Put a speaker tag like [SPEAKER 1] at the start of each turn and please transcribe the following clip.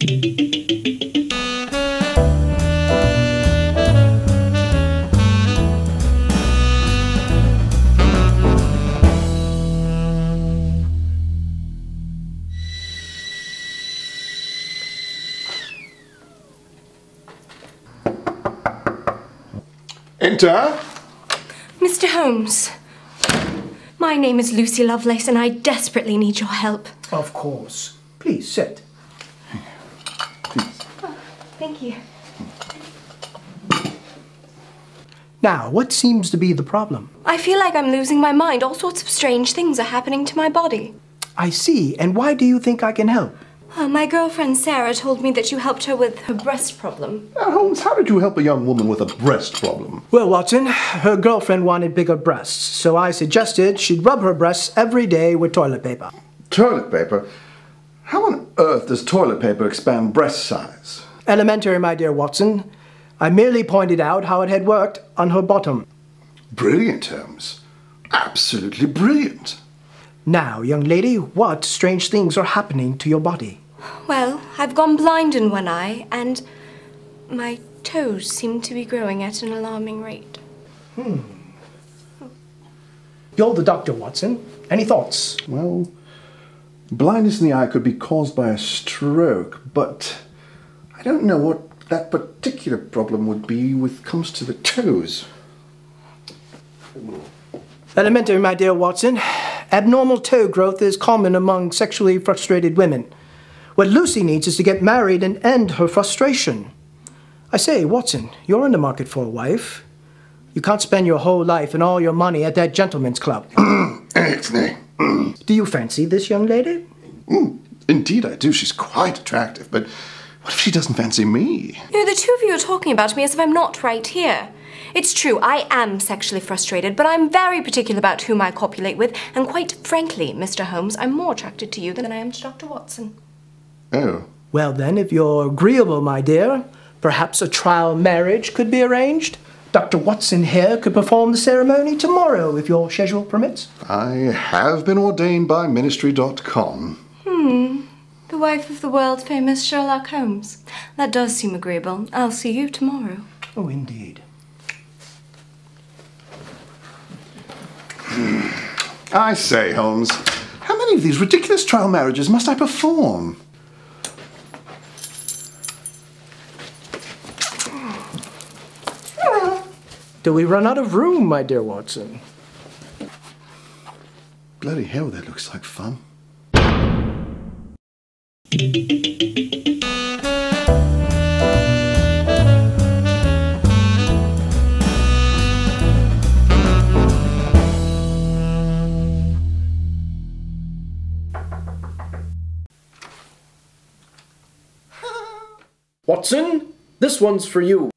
[SPEAKER 1] Enter.
[SPEAKER 2] Mr. Holmes, my name is Lucy Lovelace and I desperately need your help.
[SPEAKER 3] Of course. Please sit.
[SPEAKER 1] Please.
[SPEAKER 2] Thank you.
[SPEAKER 3] Now, what seems to be the problem?
[SPEAKER 2] I feel like I'm losing my mind. All sorts of strange things are happening to my body.
[SPEAKER 3] I see. And why do you think I can help?
[SPEAKER 2] Uh, my girlfriend Sarah told me that you helped her with her breast problem.
[SPEAKER 1] Now, Holmes, how did you help a young woman with a breast problem?
[SPEAKER 3] Well, Watson, her girlfriend wanted bigger breasts, so I suggested she'd rub her breasts every day with toilet paper.
[SPEAKER 1] Toilet paper? How on earth does toilet paper expand breast size?
[SPEAKER 3] Elementary, my dear Watson. I merely pointed out how it had worked on her bottom.
[SPEAKER 1] Brilliant, Holmes. Absolutely brilliant.
[SPEAKER 3] Now, young lady, what strange things are happening to your body?
[SPEAKER 2] Well, I've gone blind in one eye and my toes seem to be growing at an alarming rate. Hmm.
[SPEAKER 3] You're the doctor, Watson. Any thoughts?
[SPEAKER 1] Well, blindness in the eye could be caused by a stroke, but I don't know what that particular problem would be with comes to the toes.
[SPEAKER 3] Elementary, my dear Watson. Abnormal toe growth is common among sexually frustrated women. What Lucy needs is to get married and end her frustration. I say, Watson, you're in the market for a wife. You can't spend your whole life and all your money at that gentleman's club. Do you fancy this young lady?
[SPEAKER 1] Mm, indeed, I do. She's quite attractive, but what if she doesn't fancy me?
[SPEAKER 2] You know, the two of you are talking about me as if I'm not right here. It's true, I am sexually frustrated, but I'm very particular about whom I copulate with, and quite frankly, Mr. Holmes, I'm more attracted to you than I am to Dr. Watson.
[SPEAKER 1] Oh.
[SPEAKER 3] Well, then, if you're agreeable, my dear, perhaps a trial marriage could be arranged. Dr. Watson here could perform the ceremony tomorrow, if your schedule permits.
[SPEAKER 1] I have been ordained by ministry.com.
[SPEAKER 2] The wife of the world famous Sherlock Holmes. That does seem agreeable. I'll see you tomorrow.
[SPEAKER 3] Oh, indeed. Hmm.
[SPEAKER 1] I say, Holmes, how many of these ridiculous trial marriages must I perform?
[SPEAKER 3] Do we run out of room, my dear Watson?
[SPEAKER 1] Bloody hell, that looks like fun.
[SPEAKER 3] Watson, this one's for you.